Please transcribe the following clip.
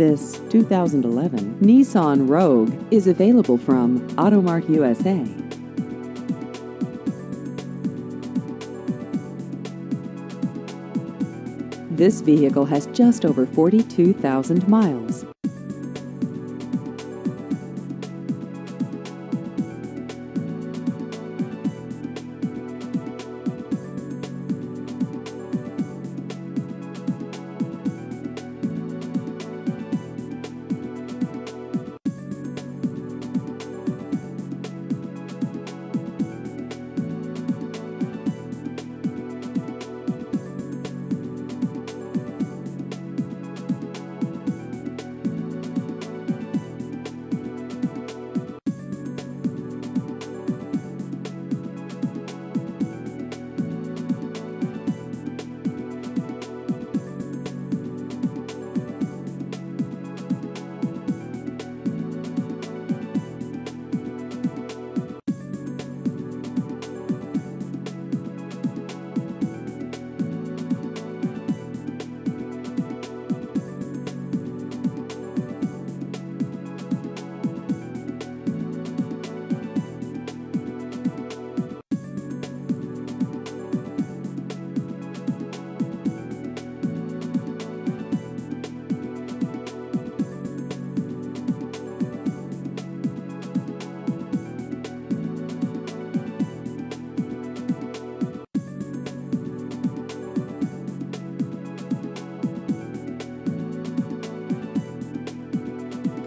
This 2011 Nissan Rogue is available from Auto Mart USA. This vehicle has just over 42,000 miles.